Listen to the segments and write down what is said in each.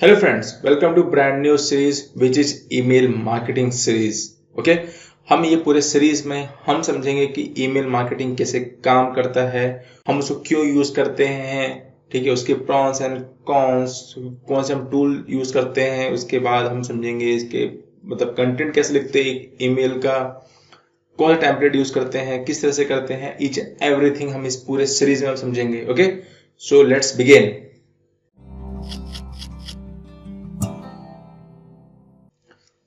Hello friends, welcome to brand new series which is email marketing series. okay? हम ये पूरे series में हम समझेंगे कि ईमेल मार्केटिंग कैसे काम करता है हम उसको क्यों यूज़ करते हैं ठीक है उसके प्रॉन्स एंड कॉन्स कौन से हम टूल यूज़ करते हैं उसके बाद हम समझेंगे इसके मतलब कंटेंट कैसे लिखते हैं ईमेल का कौन सा टेम्पलेट यूज़ करते हैं किस तरह से करते हैं ईच एवरीथिंग हम इस पूरे सीरीज़ में हम समझेंगे ओके सो लेट्स बिगेन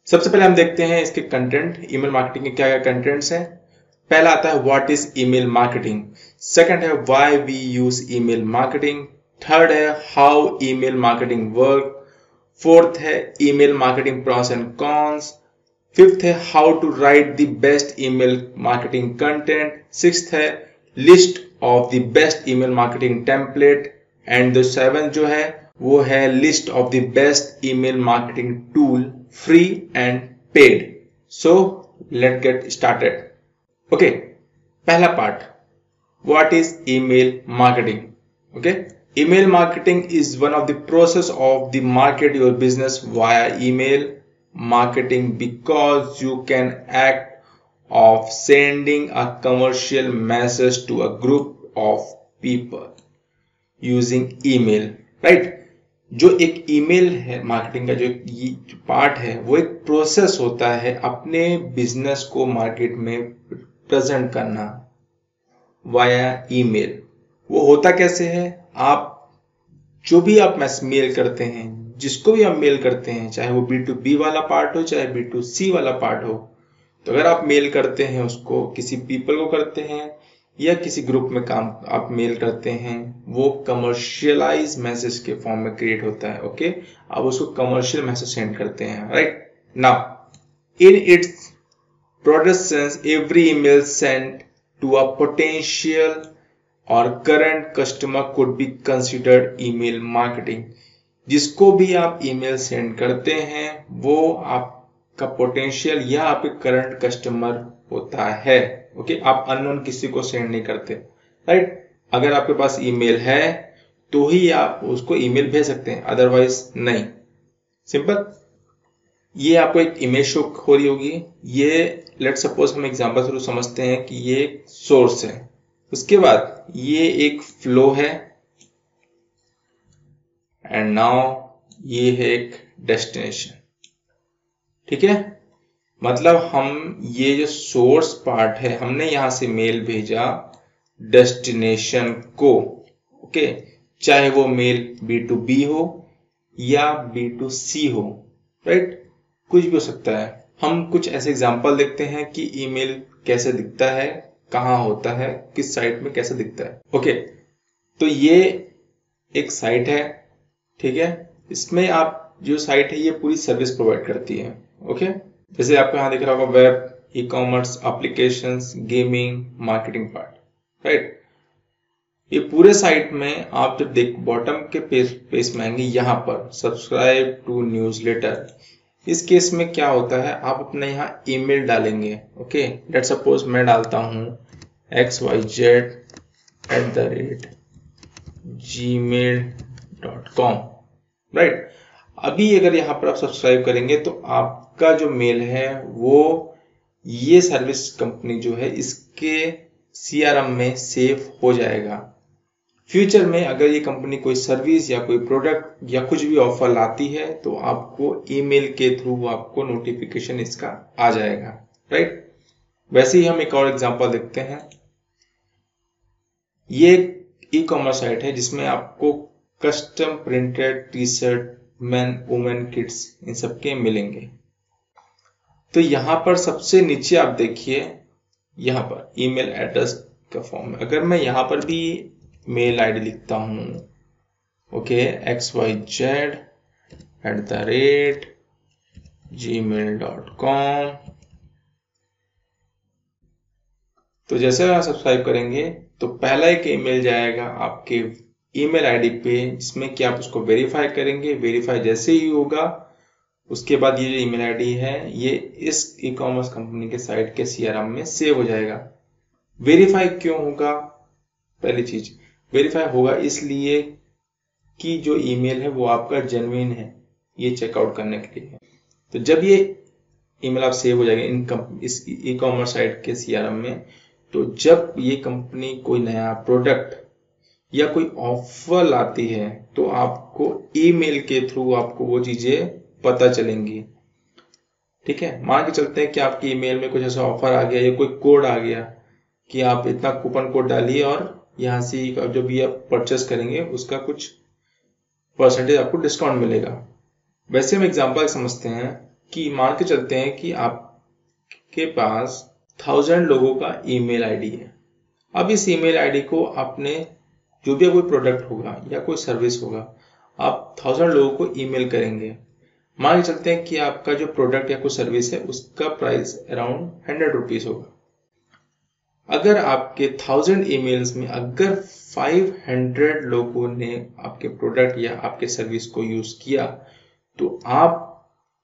सबसे पहले हम देखते हैं इसके कंटेंट ईमेल मार्केटिंग के क्या क्या कंटेंट्स हैं। पहला आता है what is email marketing second है why we use email marketing third है how email marketing work fourth है email marketing pros and cons fifth है how to write the best email marketing content six है list of the best email marketing template and the seven जो है, वो है list of the best email marketing tool free and paid so let get started okay पहला part what is email marketing okay email marketing is one of the process of the market your business via email marketing because you can act of sending a commercial message to a group of people using email right जो एक email है marketing का जो part है, वो एक process होता है अपने बिज़नेस को मार्केट में प्रेजेंट करना वाया ईमेल वो होता कैसे है? आप जो भी आप मेल करते हैं, जिसको भी आप मेल करते हैं, चाहे वो बी टू बी वाला पार्ट हो, चाहे बी टू सी वाला पार्ट हो तो अगर आप मेल करते हैं उसको, किसी पीपल को करते हैं या किसी ग्रुप में काम आप मेल करते हैं, वो कमर्शियलाइज मैसेज के फॉर्म में क्रिएट होता है ओके आप उसको कमर्शियल मैसेज सेंड करते हैं right now in its product sense every email send to a potential और current customer could be considered email marketing जिसको भी आप ईमेल सेंड करते हैं, वो आपका पोटेंशियल या आपके करंट कस्टमर होता है। ओके, आप अननोन किसी को सेंड नहीं करते राइट अगर आपके पास ईमेल है तो ही आप उसको ईमेल भेज सकते हैं अदरवाइज़ नहीं। सिंपल ये आपको एक इमेज शो हो रही होगी। ये लेट सपोज़ हम एग्जांपल थ्रू समझते हैं कि ये सोर्स है। उसके बाद ये एक फ्लो है। एंड नाउ ये है एक डेस्टिनेशन ठीक है? मतलब हम ये जो सोर्स पार्ट है, हमने यहाँ से मेल भेजा डेस्टिनेशन को ओके चाहे वो मेल बी टू बी हो या बी टू सी हो राइट कुछ भी हो सकता है। हम कुछ ऐसे एग्जांपल देखते हैं कि ईमेल कैसे दिखता है, कहाँ होता है, किस साइट में कैसे दिखता है ओके तो ये एक साइट है, ठीक है? इसमें आप जो साइट है, ये पूरी सर्विस प्रोवाइड करती है ओके जैसे आपको यहाँ दिख रहा होगा web e commerce application gaming marketing part right ये पूरे साइट में आप जब देख बॉटम के पेज पेज में आएँगे, यहाँ पर सब्सक्राइब टू न्यूज़ लेटर इस केस में क्या होता है, आप अपने यहाँ ईमेल डालेंगे ओके लेट सपोज़ मैं डालता हूँ X Y Z at the rate Gmail dot com right अभी अगर यहाँ पर आप सब्सक्राइब करेंगे तो आपका जो मेल है, वो ये सर्विस कंपनी जो है, इसके सीआरएम में सेव हो जाएगा। फ्यूचर में अगर ये कंपनी कोई सर्विस या कोई प्रोडक्ट या कुछ भी ऑफ़र लाती है तो आपको ईमेल के थ्रू आपको नोटिफिकेशन इसका आ जाएगा। राइट? वैसे ही हम एक और एग्जांपल देखते हैं। ये ई कॉमर्स साइट है, जिसमें आपको custom printed T shirt man women kids इन सबके मिलेंगे। तो यहाँ पर सबसे नीचे आप देखिए, यहाँ पर ईमेल एड्रेस का फॉर्म है। अगर मैं यहाँ पर भी मेल आईडी लिखता हूँ okay X Y Z at the rate Gmail dot com तो जैसे आप सब्सक्राइब करेंगे तो पहला एक ईमेल जाएगा आपके ईमेल आईडी पे, जिसमें कि आप उसको वेरीफाई करेंगे। वेरीफाई जैसे ही होगा उसके बाद ये जो ईमेल आईडी है, ये इस ई कॉमर्स कंपनी के साइट के सीआरएम में सेव हो जाएगा। वेरीफाई क्यों होगा? पहली चीज़। वेरीफाई होगा इसलिए कि जो ईमेल है वो आपका जेनविन है, ये चेकआउट करने के लिए। तो जब ये ईमेल आप सेव हो जाएगा इन इस ई कॉमर्स साइट के सीआरएम में तो जब ये कंपनी कोई नया प्रोडक्ट या कोई ऑफ़र लाती है तो आपको ईमेल के थ्रू आपको वो चीज़ें पता चलेंगी। ठीक है? मान के चलते हैं कि आपकी ईमेल में कुछ ऐसा ऑफ़र आ गया या कोई कोड आ गया कि आप इतना कूपन कोड डालिए और यहाँ से जो भी आप परचेस करेंगे, उसका कुछ परसेंटेज आपको डिस्काउंट मिलेगा। वैसे हम एग्ज़ाम्पल समझते हैं कि मान के चलते हैं कि आपके पास थाउज़ेंड लोगों का ईमेल आईडी है। अब इस ईमेल आईडी को आपने जो भी कोई प्रोडक्ट होगा या कोई सर्विस होगा, आप थाउज़ेंड लोगों को ईमेल करेंगे। मान चलते हैं कि आपका जो प्रोडक्ट या कोई सर्विस है, उसका प्राइस अराउंड हंड्रेड रुपीज़ होगा। अगर आपके थाउज़ेंड ईमेल्स में, अगर 500 लोगों ने आपके प्रोडक्ट या आपके सर्विस को यूज़ किया तो आप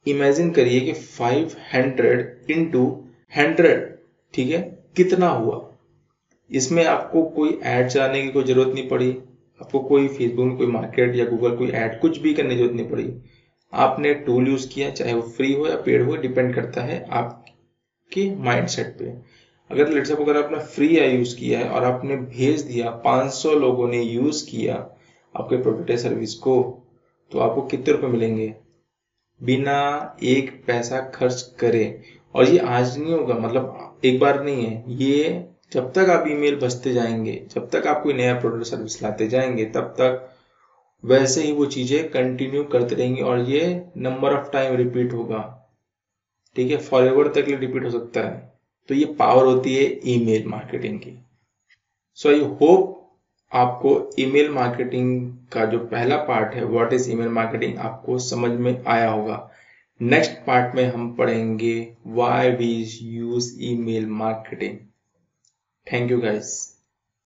इमेजिन करिए कि 500 हंड्रेड इंटू हंड्रेड ठीक है? कितना हुआ? इसमें आपको कोई ऐड चलाने की कोई ज़रूरत नहीं पड़ी, आपको कोई फेसबुक कोई मार्केट या गूगल कोई ऐड कुछ भी करने की ज़रूरत नहीं पड़ी। आपने टूल यूज़ किया, चाहे वो फ्री हो या पेड हो डिपेंड करता है आपके माइंडसेट पे। अगर लेट सपोज़ अगर आपने फ्री यूज़ किया है और आपने भेज दिया 500 लोगों ने यूज़ किया आपके प्रोडक्ट या सर्विस को तो आपको कितने रुपए मिलेंगे? बिना एक पैसा खर्च करे। और ये आज नहीं होगा मतलब एक बार नहीं है। ये जब तक आप ईमेल बचते जाएँगे, जब तक आप कोई नया प्रोडक्ट सर्विस लाते जाएँगे, तब तक वैसे ही वो चीज़ें कंटिन्यू करते रहेंगे और ये नंबर ऑफ़ टाइम रिपीट होगा। ठीक है? फॉर एवर तक रिपीट हो सकता है। तो ये पावर होती है ईमेल मार्केटिंग की। सो आई होप आपको ईमेल मार्केटिंग का जो पहला पार्ट है व्हाट इज़ ईमेल मार्केटिंग आपको समझ में आया होगा। नेक्स्ट पार्ट में हम पढ़ेंगे why we use email marketing thank you guys